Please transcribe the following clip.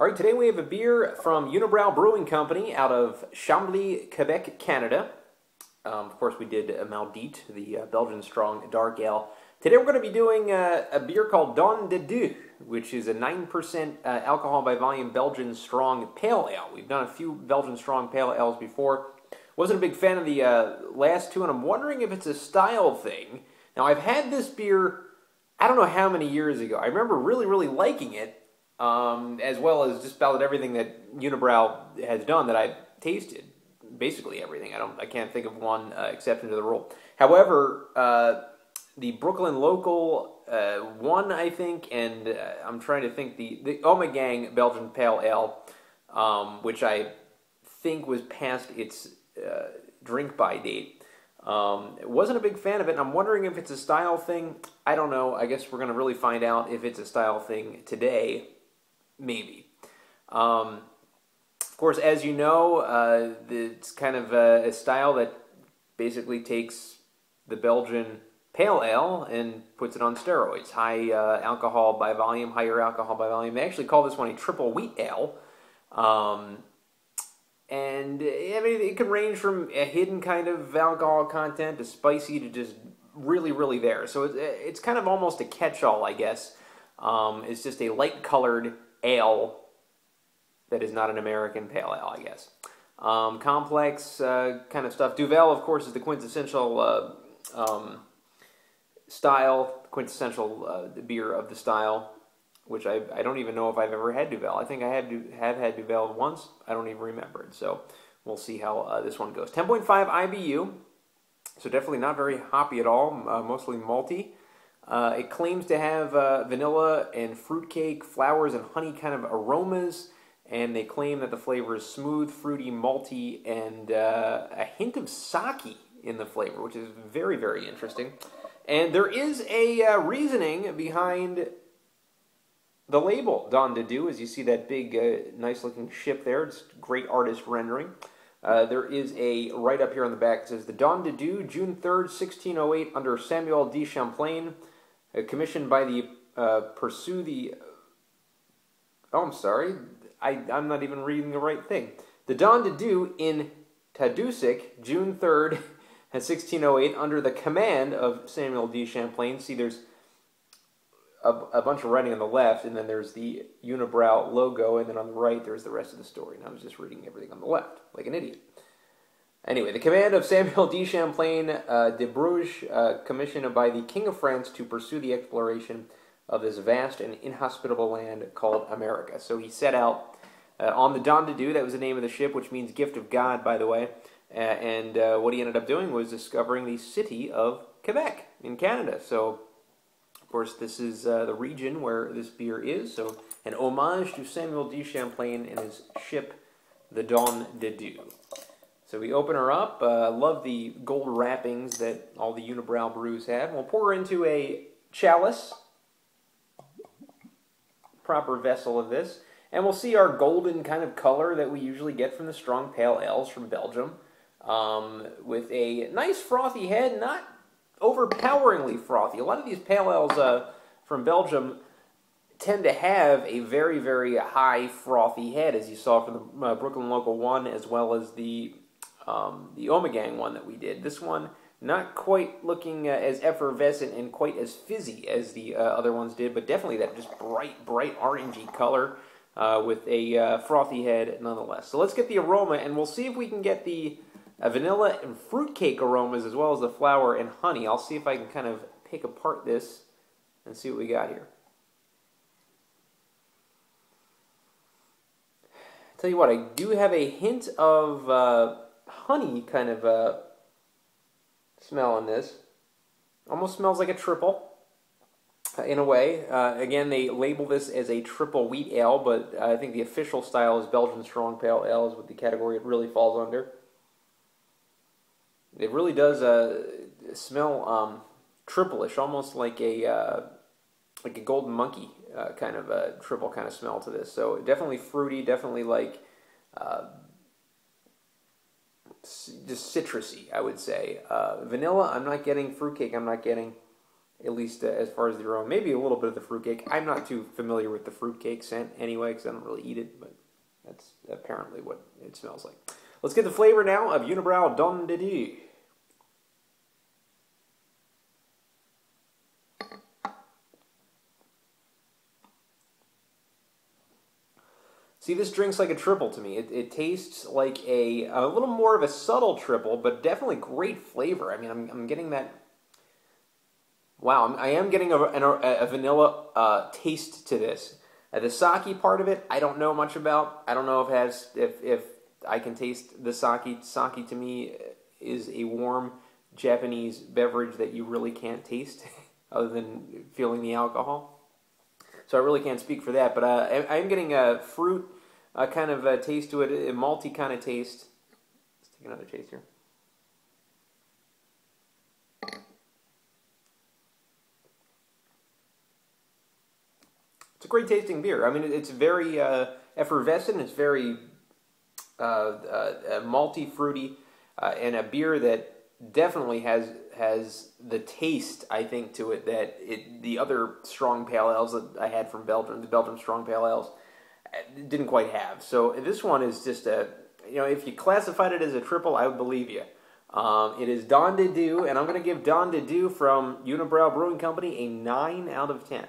All right, today we have a beer from Unibroue Brewing Company out of Chambly, Quebec, Canada. Um, of course, we did a Maudite, the uh, Belgian strong dark ale. Today we're going to be doing uh, a beer called Don de Dieu, which is a 9% uh, alcohol by volume Belgian strong pale ale. We've done a few Belgian strong pale ales before. Wasn't a big fan of the uh, last two, and I'm wondering if it's a style thing. Now, I've had this beer, I don't know how many years ago. I remember really, really liking it, um, as well as just about everything that Unibroue has done that I've tasted. Basically everything. I don't. I can't think of one uh, exception to the rule. However, uh, the Brooklyn local uh, one, I think, and uh, I'm trying to think the the Ommegang Belgian Pale Ale, um, which I think was past its uh, drink by date. Um, wasn't a big fan of it, and I'm wondering if it's a style thing. I don't know. I guess we're going to really find out if it's a style thing today. Maybe. Um, of course, as you know, uh, it's kind of a, a, style that basically takes the Belgian pale ale and puts it on steroids. High uh, alcohol by volume, higher alcohol by volume. They actually call this one a triple wheat ale. Um, and I mean, it can range from a hidden kind of alcohol content to spicy to just really, really there. So it's, it's kind of almost a catch-all, I guess. Um, it's just a light-colored ale that is not an American pale ale, I guess. Um, complex uh, kind of stuff. Duvel, of course, is the quintessential uh, um, style, quintessential uh, beer of the style which I, I don't even know if I've ever had Duvel. I think I had have had Duvel once. I don't even remember it. So we'll see how uh, this one goes. 10.5 IBU, so definitely not very hoppy at all, uh, mostly malty. Uh, it claims to have uh, vanilla and fruitcake, flowers, and honey kind of aromas, and they claim that the flavor is smooth, fruity, malty, and uh, a hint of sake in the flavor, which is very, very interesting. And there is a uh, reasoning behind the label, Don de Dieu, as you see that big, uh, nice looking ship there. It's great artist rendering. Uh, there is a right up here on the back that says the Don de June 3rd, 1608, under Samuel de Champlain, commissioned by the uh, Pursue the. Oh, I'm sorry. I, I'm not even reading the right thing. The Don de Dieu in Tadoussac, June 3rd, 1608, under the command of Samuel de Champlain. See, there's a, a, bunch of writing on the left, and then there's the Unibroue logo, and then on the right there's the rest of the story. And I was just reading everything on the left, like an idiot. Anyway, the command of Samuel de Champlain uh, de Brouage, uh, commissioned by the King of France to pursue the exploration of this vast and inhospitable land called America. So he set out uh, on the Don de Dieu, that was the name of the ship, which means gift of God, by the way. and uh, what he ended up doing was discovering the city of Quebec in Canada. So of course, this is uh, the region where this beer is, so an homage to Samuel de Champlain and his ship, the Don de Dieu. So we open her up. Uh, love the gold wrappings that all the Unibroue brews have. We'll pour her into a chalice, proper vessel of this, and we'll see our golden kind of color that we usually get from the strong pale ales from Belgium, um, with a nice frothy head, not overpoweringly frothy. A lot of these pale ales uh, from Belgium tend to have a very, very high frothy head, as you saw from the uh, Brooklyn Local 1 as well as the, um, the Ommegang one that we did. This one not quite looking uh, as effervescent and quite as fizzy as the uh, other ones did, but definitely that just bright, bright orangey color uh, with a uh, frothy head nonetheless. So let's get the aroma, and we'll see if we can get the a vanilla and fruitcake aromas as well as the flower and honey. I'll see if I can kind of pick apart this and see what we got here. Tell you what, I do have a hint of uh, honey kind of uh, smell in this. Almost smells like a triple uh, in a way. Uh, again, they label this as a triple wheat ale, but I think the official style is Belgian Strong Pale Ale is what the category it really falls under. It really does uh, smell um, triple-ish, almost like a uh, like a golden monkey uh, kind of a triple kind of smell to this. So definitely fruity, definitely like uh, just citrusy, I would say. Uh, vanilla, I'm not getting fruitcake. I'm not getting at least uh, as far as the aroma. Maybe a little bit of the fruitcake. I'm not too familiar with the fruitcake scent anyway, because I don't really eat it, but that's apparently what it smells like. Let's get the flavor now of Unibroue Don de See, this drink's like a triple to me. It, it tastes like a, a little more of a subtle triple, but definitely great flavor. I mean, I'm, I'm getting that. Wow, I'm, I am getting a, a, a vanilla uh, taste to this. Uh, the sake part of it, I don't know much about. I don't know if has if if I can taste the sake. Sake to me is a warm Japanese beverage that you really can't taste, other than feeling the alcohol. So I really can't speak for that. But uh, I, am getting a fruit a kind of a taste to it, a malty kind of taste. Let's take another taste here. It's a great tasting beer. I mean, it's very uh, effervescent. It's very uh, uh, malty, fruity, uh, and a beer that definitely has has the taste I think to it that it the other strong pale ales that I had from Belgium, the Belgium strong pale ales, didn't quite have. So this one is just a, you know, if you classified it as a triple, I would believe you. Um, it is Don Dieu, and I'm going to give Don Dieu from Unibroue Brewing Company a 9 out of 10.